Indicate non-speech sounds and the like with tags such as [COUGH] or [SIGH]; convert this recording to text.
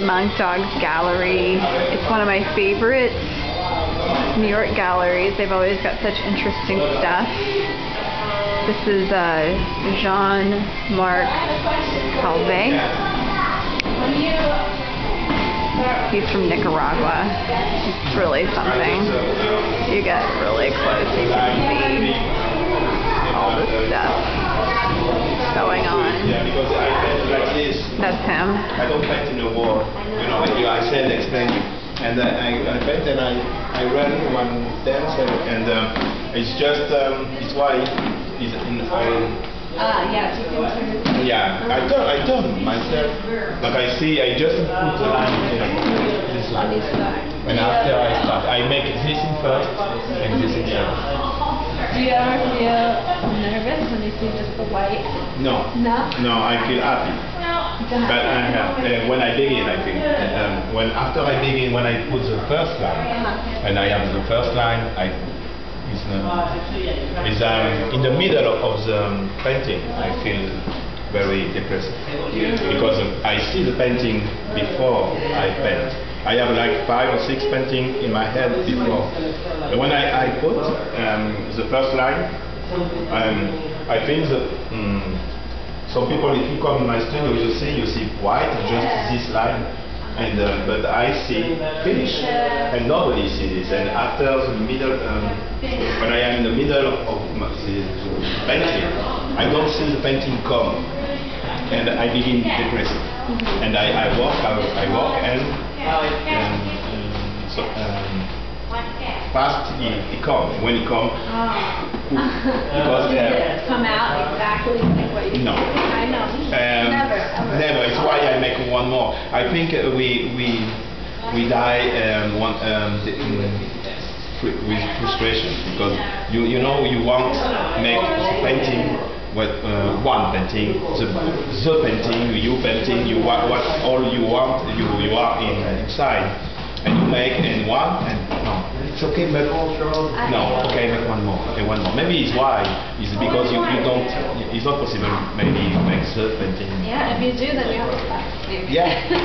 Monkdogz Gallery. It's one of my favorite New York galleries. They've always got such interesting stuff. This is uh, Jean-Marc Calvet. He's from Nicaragua. It's really something. You get really close, you can see all this stuff going on. Yeah, because I felt like this. That's him. I don't paint in the wall. You know, like you, I said, explain you. And uh, I, I paint and I, I run one dance and, and uh, it's just, um, it's why it's in um, Ah, yeah, you can turn it. yeah, I don't done myself, but I see, I just put the line here, this line. And after I start, I make this in first and this in second. Do you ever feel nervous when you see just the white? No, No? no, I feel happy. But I have, uh, when I begin, I think, um, when after I begin, when I put the first line, and I have the first line, I is is um, in the middle of the painting. I feel very depressed because I see the painting before I paint. I have like five or six painting in my head before. But when I, I put um, the first line, um, I think that. Some people, if you come in my studio, you see, you see white, just this line, and uh, but I see finish, and nobody see this. And after the middle, um, when I am in the middle of my, the painting, I don't see the painting come, and I begin depressed. And I, I walk, I, I walk, and, and. Um, Fast, it, it comes. When it comes, because uh, Come out exactly like what you No. I know. Um, Never, ever. Never. It's why I make one more. I think uh, we we we die um, one um, the, mm, with frustration because you you know you want make the painting with uh, one painting the the painting you painting you want what all you want you you are in inside and you make and one and no. It's okay but no okay make one more okay one more. Maybe it's why it's because you, you don't it's not possible maybe you make the painting Yeah, if you do, then we have to stop. yeah [LAUGHS]